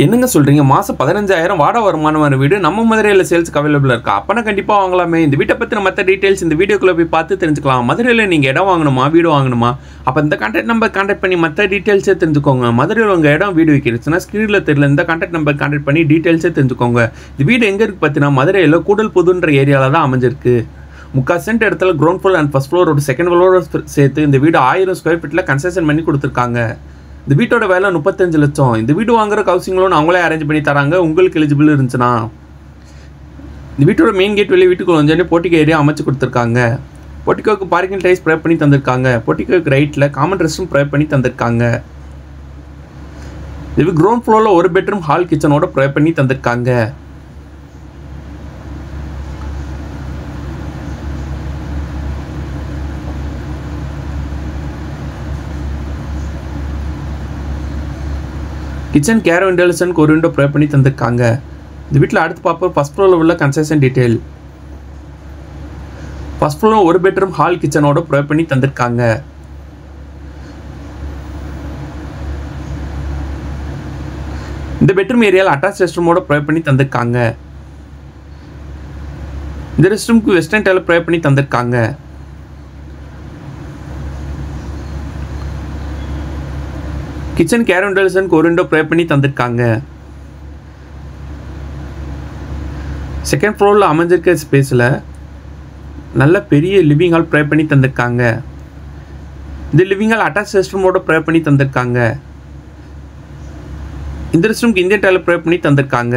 என்னங்க சொல்கிறீங்க மாதம் பதினஞ்சாயிரம் வாடகை வருமானம் வர வீடு. நம்ம மதுரையில் சேல்ஸுக்கு அவைலபிளாக இருக்கா? அப்போனா கண்டிப்பாக வாங்கலாமே. இந்த வீட்டை பற்றின மற்ற டீட்டெயில்ஸ் இந்த வீடியோக்குள்ளே போய் பார்த்து தெரிஞ்சுக்கலாம். மதுரையில் நீங்கள் இடம் வாங்கணுமா? வீடு வாங்கணுமா? அப்போ இந்த கான்டாக்ட் நம்பர் கான்டாக்ட் பண்ணி மற்ற டீட்டெயில்ஸே தெரிஞ்சுக்கோங்க. மதுரையில் உங்கள் இடம் வீடு வைக்கிறதுனா ஸ்க்ரீனில் தெரியல. இந்த கான்டாக்ட் நம்பர் கான்டாக்ட் பண்ணி டீட்டெயில்ஸே தெரிஞ்சுக்கோங்க. இந்த வீடு எங்கே இருக்குது பார்த்தீங்கன்னா மதுரையில் கூடல் புதுன்ற ஏரியாவில் தான் அமைஞ்சிருக்கு. முக்கால் சென்ட் இடத்துல கிரௌண்ட் ஃப்ளோர் அண்ட் ஃபஸ்ட் ஃப்ளோரோட செகண்ட் ஃப்ளோரோட சேர்த்து இந்த வீடு ஆயிரம் ஸ்கொயர் ஃபீட்டில் கன்செஷன் பண்ணி கொடுத்துருக்காங்க. இந்த வீட்டோட வேலை முப்பத்தஞ்சு லட்சம். இந்த வீடு வாங்குற ஹவுசிங் லோன் அவங்களே அரேஞ்ச் பண்ணி தராங்க. உங்களுக்கு எலிஜிபிள் இருந்துச்சுன்னா. இந்த வீட்டோட மெயின் கேட் வெளியே வீட்டுக்குள்ள வந்து போட்டிக்கு ஏரியா அமைச்சு கொடுத்துருக்காங்க. பொட்டிக்கோக்கு பார்க்கிங் டைஸ் ப்ரொவைட் பண்ணி தந்திருக்காங்க. பொட்டிக்கோக்கு ரைட்டில் காமன் ரெஸ்ட்ரூம் ப்ரொவைட் பண்ணி தந்திருக்காங்க. இது கிரவுண்ட் ஃப்ளோரில் ஒரு பெட்ரூம் ஹால் கிச்சனோட ப்ரொவைட் பண்ணி தந்திருக்காங்க. கிச்சன் கேரோ விண்டோலசனுக்கு ஒரு விண்டோ ப்ரொவைட் பண்ணி தந்திருக்காங்க. இந்த வீட்டில் அடுத்து பார்ப்போம். ஃபஸ்ட் ஃப்ளோரில் உள்ள கன்ஸ்ட்ரக்ஷன் டீட்டெயில் ஃபஸ்ட் ஃப்ளோரில் ஒரு பெட்ரூம் ஹால் கிச்சனோட ப்ரொவைட் பண்ணி தந்திருக்காங்க. இந்த பெட்ரூம் ஏரியாவில் அட்டாச் ரெஸ்ட் ரூமோட ப்ரொவைட் பண்ணி தந்திருக்காங்க. இந்த ரெஸ்ட் ரூமுக்கு வெஸ்டர்ன் டைலில் ப்ரொவைட் பண்ணி தந்திருக்காங்க. கிச்சன் கேர் ஒரு விண்டோ ப்ரே பண்ணி தந்திருக்காங்க. செகண்ட் ஃப்ளோரில் அமைஞ்சிருக்க ஸ்பேஸில் நல்ல பெரிய லிவிங் ஹால் ப்ரே பண்ணி தந்திருக்காங்க. இந்த லிவிங் ஹால் அட்டாச் ரெஸ்ட் ரூமோட ப்ரே பண்ணி தந்திருக்காங்க. இந்த ரெஸ்ட் ரூமுக்கு இந்தியன் டைல ப்ரே பண்ணி தந்திருக்காங்க.